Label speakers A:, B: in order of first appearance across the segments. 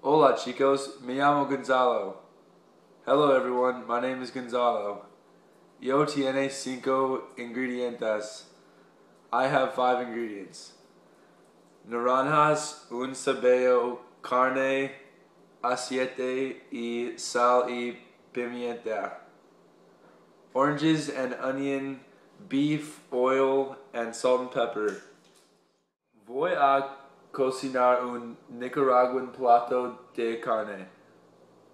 A: Hola chicos, me llamo Gonzalo. Hello everyone, my name is Gonzalo. Yo tiene cinco ingredientes. I have five ingredients. Naranjas, un cebolla, carne, aceite y sal y pimienta. Oranges and onion, beef, oil, and salt and pepper. Voy a cocinar un Nicaraguan plato de carne.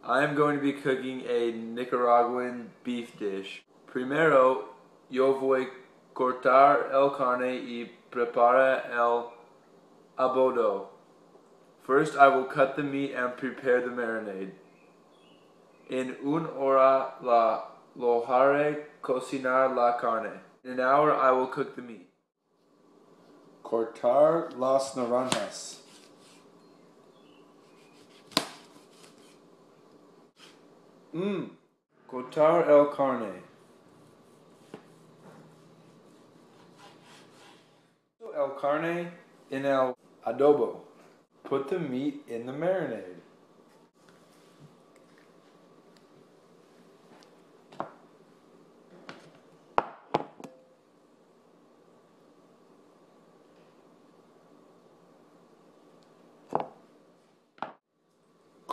A: I am going to be cooking a Nicaraguan beef dish. Primero, yo voy cortar el carne y prepara el adobo. First, I will cut the meat and prepare the marinade. In un hora la lo haré cocinar la carne. In an hour, I will cook the meat. Cortar las naranjas. Mmm. Cortar el carne. El carne in el adobo. Put the meat in the marinade.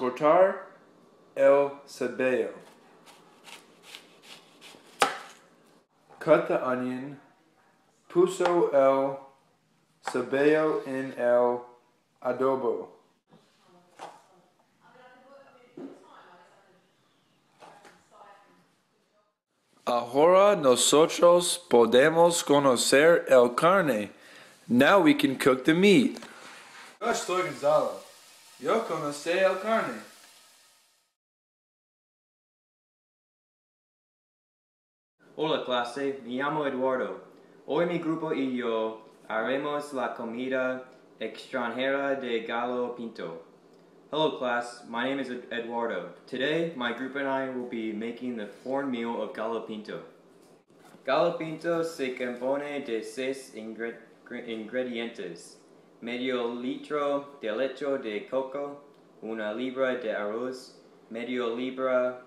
A: Cortar el cebolla. Cut the onion. Puso el cebolla in el adobo. Ahora nosotros podemos conocer el carne. Now we can cook the meat. Yo estoy Gonzalo. Yo conocí el carne.
B: Hola clase, me llamo Eduardo. Hoy mi grupo y yo haremos la comida extranjera de gallo pinto. Hello class, my name is Eduardo. Today, my group and I will be making the foreign meal of gallo pinto. Gallo pinto se compone de seis ingre ingredientes. Medio litro de leche de coco, una libra de arroz, medio libra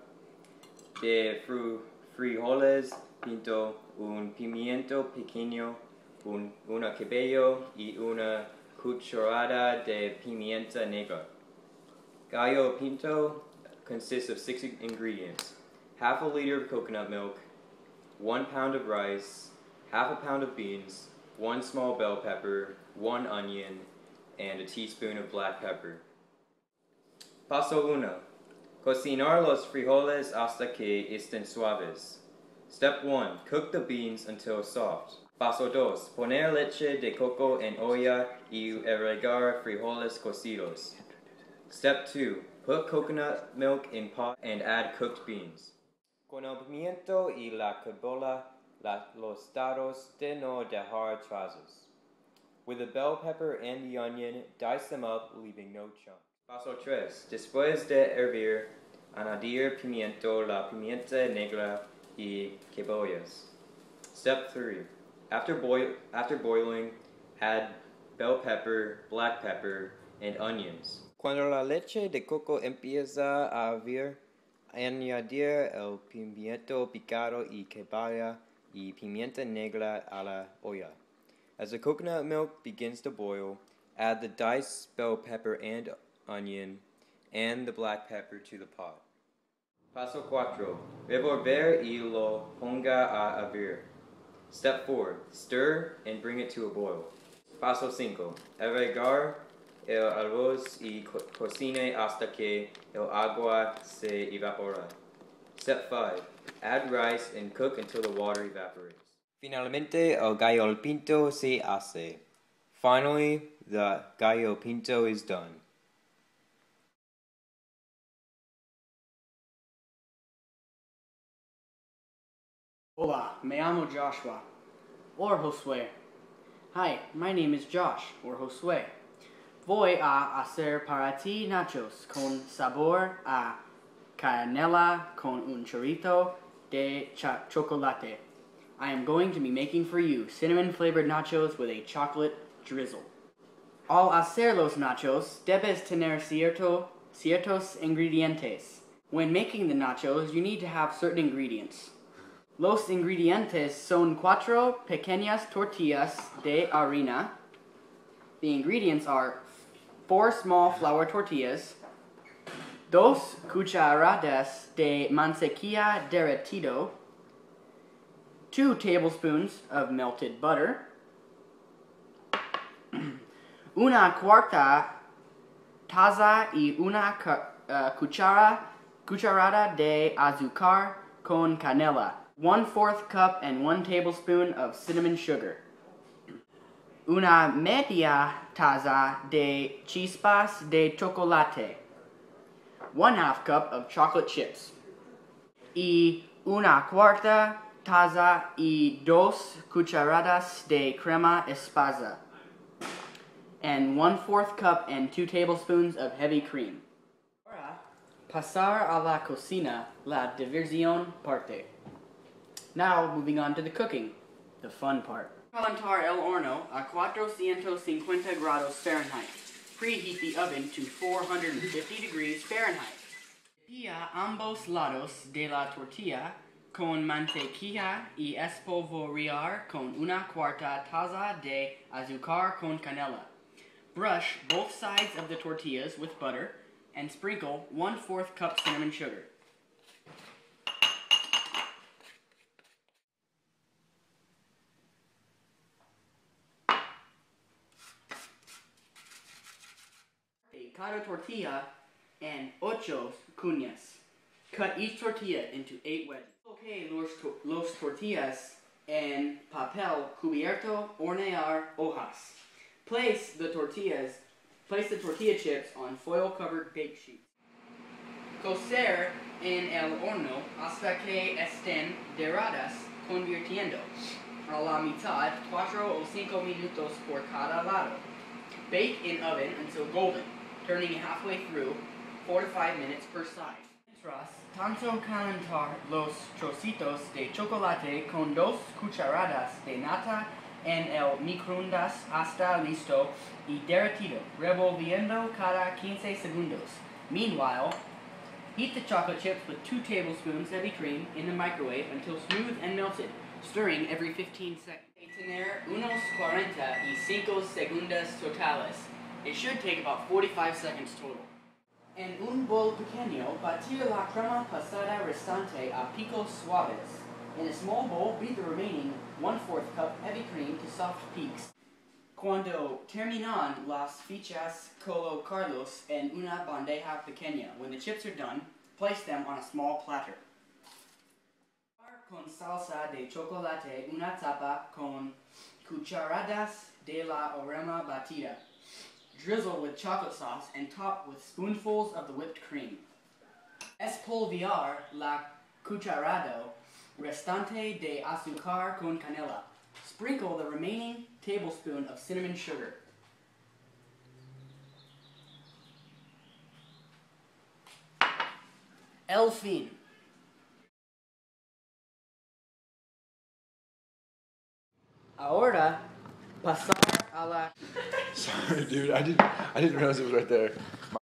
B: de frijoles pinto, un pimiento pequeño, un, una cabello y una cucharada de pimienta negra. Gallo pinto consists of six ingredients. Half a liter of coconut milk, one pound of rice, half a pound of beans, one small bell pepper, one onion, and a teaspoon of black pepper. Paso uno. Cocinar los frijoles hasta que estén suaves. Step 1. Cook the beans until soft. Paso dos. Poner leche de coco en olla y agregar frijoles cocidos. Step 2. Put coconut milk in pot and add cooked beans. Con el pimiento y la cebolla, la, los dados de no dejar trazos. With the bell pepper and the onion, dice them up, leaving no chunks. Paso 3. Después de hervir, añadir pimiento, la pimienta negra y cebollas. Step 3. After, boil, after boiling, add bell pepper, black pepper, and onions. Cuando la leche de coco empieza a hervir, añadir el pimiento picado y cebolla y pimienta negra a la olla. As the coconut milk begins to boil, add the diced bell pepper and onion and the black pepper to the pot. Paso 4. Revolver y lo ponga a hervir. Step 4. Stir and bring it to a boil. Paso 5. Agregar el arroz y co cocine hasta que el agua se evapora. Step 5. Add rice and cook until the water evaporates. Finalmente, el gallo pinto se hace. Finally, the gallo pinto is done.
C: Hola, me llamo Joshua, or Josue. Hi, my name is Josh, or Josue. Voy a hacer para ti nachos con sabor a canela con un chorrito de chocolate. I am going to be making for you cinnamon flavored nachos with a chocolate drizzle. Al hacer los nachos, debes tener cierto ciertos ingredientes. When making the nachos, you need to have certain ingredients. Los ingredientes son cuatro pequeñas tortillas de harina. The ingredients are four small flour tortillas, dos cucharadas de mantequilla derretido, two tablespoons of melted butter, una cuarta taza y una uh, cuchara, cucharada de azúcar con canela, one fourth cup and one tablespoon of cinnamon sugar, una media taza de chispas de chocolate, one half cup of chocolate chips, y una cuarta taza y dos cucharadas de crema espasa and 1 4th cup and 2 tablespoons of heavy cream. Ahora, pasar a la cocina, la diversión parte. Now, moving on to the cooking, the fun part. Calentar el horno a 450 grados Fahrenheit. Preheat the oven to 450 degrees Fahrenheit. Pia ambos lados de la tortilla con mantequilla y espolvorear con una cuarta taza de azúcar con canela. Brush both sides of the tortillas with butter and sprinkle 1 4th cup cinnamon sugar. A cada tortilla and ocho cuñas. Cut each tortilla into 8 wedges. Okay, los, los tortillas en papel cubierto hornear hojas. Place the tortillas, place the tortilla chips on foil covered bake sheets. Cocer en el horno hasta que estén doradas convirtiendo a la mitad 4 o 5 minutos por cada lado. Bake in oven until golden, turning halfway through 4 to 5 minutes per side. Mientras tanto calentar los trocitos de chocolate con dos cucharadas de nata en el microondas hasta listo y derretido, revolviendo cada 15 segundos. Meanwhile, heat the chocolate chips with 2 tablespoons heavy cream in the microwave until smooth and melted, stirring every 15 seconds. Tener unos 45 segundos totales. It should take about 45 seconds total. En un bol pequeño, batir la crema pasada restante a picos suaves. In a small bowl, beat the remaining 1 4th cup heavy cream to soft peaks. Cuando terminan las fichas colocarlos en una bandeja pequeña. When the chips are done, place them on a small platter. Con salsa de chocolate, una tapa con cucharadas de la orema batida. Drizzle with chocolate sauce and top with spoonfuls of the whipped cream. Espolviar la cucharado restante de azúcar con canela. Sprinkle the remaining tablespoon of cinnamon sugar. El fin. Ahora
A: Sorry, dude. I didn't. I didn't realize it was right there.